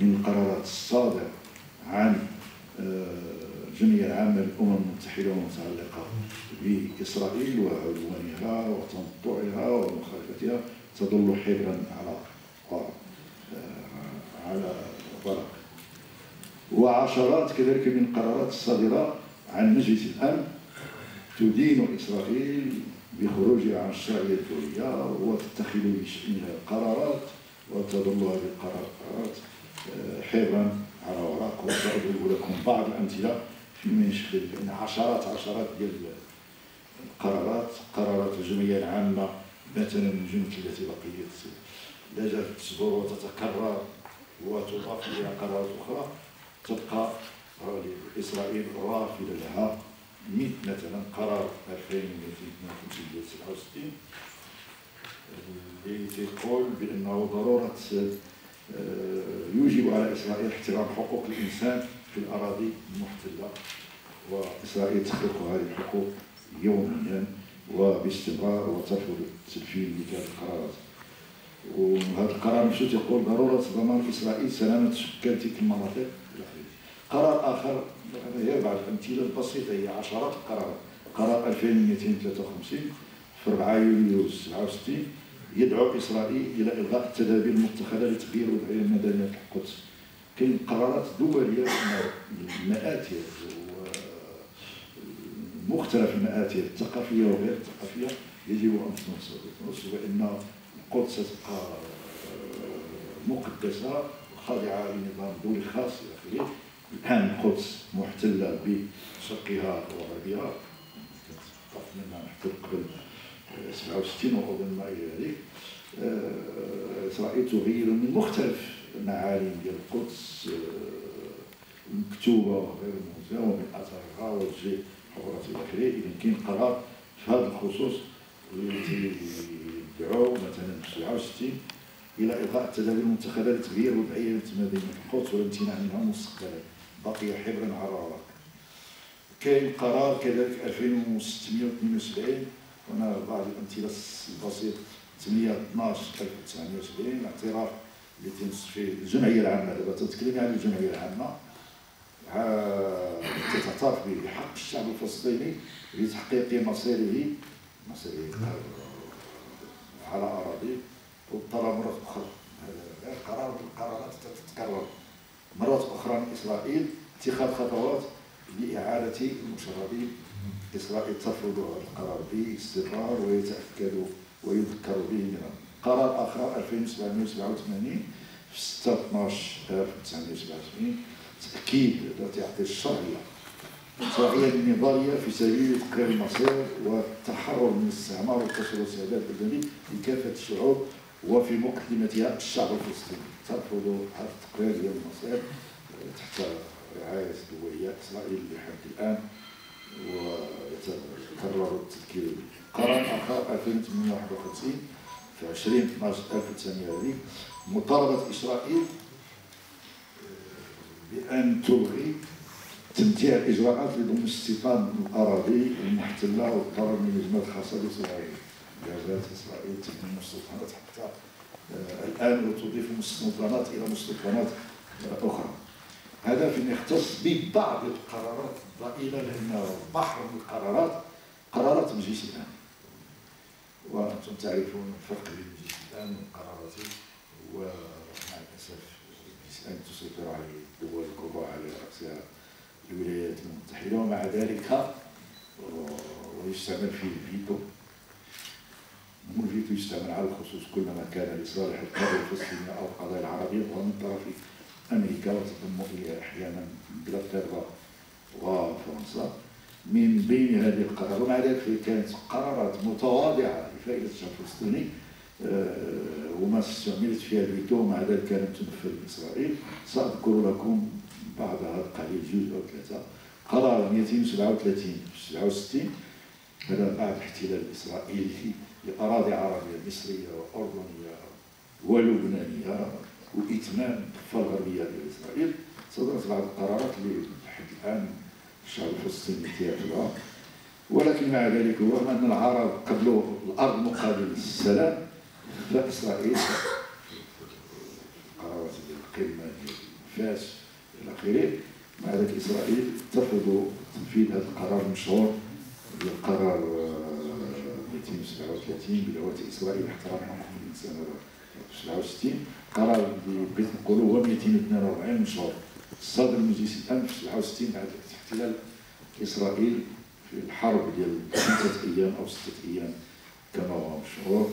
من القرارات الصادرة عن الجمعية العامة للأمم المتحدة المتعلقة بإسرائيل وعدوانها وتنطعها ومخالفتها تدل حبرا على على ورق وعشرات كذلك من القرارات الصادرة عن مجلس الأمن تدين إسرائيل بخروجها عن الشرعية الدولية وتتخذ بشأنها قرارات وتدل هذه القرارات حبرا على ورق وسأضرب لكم بعض الأمثلة فيما يشكل بأن عشرات عشرات ديال القرارات قرارات الجمعية العامة مثلا من جملة التي بقيت زالت تصدر وتتكرر وتضاف إلى قرارات أخرى تبقى إسرائيل رافضة لها. مثل مثلا قرار 2267 اللي تيقول بأنه ضرورة يوجب على إسرائيل احترام حقوق الإنسان في الأراضي المحتلة وإسرائيل تخلق هذه الحقوق يوميا وباستمرار وترفض التنفيذ لهذه القرارات. وهذا القرار نفسه يقول ضرورة ضمان إسرائيل سلامة سكان تلك المناطق قرار آخر هي بعض الأمثلة البسيطة هي عشرات القرارات قرار 2253 في 4 يوليو 67 يدعو إسرائيل إلى إلغاء التدابير المتخذة لتغيير وضعية مدنية القدس. كاين قرارات دولية مئات مختلف المآتي الثقافية وغير الثقافية يجب أن تنصب بأن القدس ستبقى آه، مقدسة خاضعة لنظام دولي خاص إلى آخره. الآن القدس محتلة بشرقها وغربها. طرف منها محتل قبل 67 وأظن ما إلى ذلك آه، إسرائيل تغير من مختلف المعالم ديال القدس آه، المكتوبة وغير الموزعة ومن أثرها والجي حضرات إلى آخره. إذا كاين قرار في هذا الخصوص يدعو مثلا في 67 إلى إلغاء التدابير المتخذة لتغيير وضعية مدينة القدس والامتناع منها مستقبلا بقي حبرا على ورق كاين قرار كذلك 2672 هنا بعض الأمثلة البسيطة 812 1970 الاعتراف اللي تنص في الجمعية العامة دابا تتكلم عن الجمعية العامة تعترف بحق الشعب الفلسطيني لتحقيق مصيره مصيره على أراضيه وطلب مرات أخرى قرار من القرارات تتكرر مرات أخرى من إسرائيل اتخاذ خطوات لإعادة المشردين إسرائيل هذا القرار باستمرار ويتأكد ويذكر به منها قرار آخر 2787 في 6 12 1987 تأكيد تعطي الشرعية. الشرعية النضالية في سبيل تقرير المصير والتحرر من الاستعمار والتصوير والاستعداد البدني لكافة الشعوب وفي مقدمتها الشعب الفلسطيني. ترفض هذا التقرير ديال المصير تحت رعاية دولية إسرائيل لحد الآن ويتكرر التذكير به قرار آخر 2851 في 20 12 1900 مطالبة إسرائيل بأن تلغي تمتيع الإجراءات لضم استيطان الأراضي المحتلة والضرر من الهجمات الخاصة بإسرائيل. جازات إسرائيل تبني مستوطنات حتى آه، الآن وتضيف مستوطنات إلى مستوطنات أخرى. فيما يختص ببعض القرارات الضئيلة لأن بحر من القرارات قرارات مجلس الأمن. وأنتم تعرفون الفرق بين مجلس الأمن وقراراته ومع الأسف مجلس الأمن تسيطر عليه الدول الكبرى على رأسها الولايات المتحدة ومع ذلك ويستعمل فيه الفيتو الفيتو يستعمل على الخصوص كلما كان لصالح القضية الفلسطينية أو القضايا العربية ومن طرف أمريكا وتضم إليها أحيانا انجلترا وفرنسا. من بين هذه القرارات ومع ذلك كانت قرارات متواضعة لفائدة الشعب الفلسطيني آه، وما استعملت فيها الفيتو مع ذلك كانت تنفذ إسرائيل. سأذكر لكم بعضها القليل جزء أو ثلاثة قرار 237 67 هذا بعد الاحتلال الإسرائيلي لأراضي عربية مصرية وأردنية ولبنانية. وإتمام الضفة الغربية لإسرائيل. صدرت بعض القرارات اللي لحد الآن الشعب الفلسطيني يتيافها ولكن مع ذلك رغم أن العرب قبلوا الأرض مقابل السلام. فإسرائيل قرارات القمة فاس إلى آخره. مع ذلك إسرائيل ترفض تنفيذ هذا القرار المشهور القرار 237 بلغة اسرائيل احترام حقوق الانسان 67 قرار اللي بغيت نقولوا هو 242 مشهور. صدر المجلس الامن في 67 بعد احتلال إسرائيل في الحرب ديال خمسه أيام أو ستة أيام كما هو مشهور.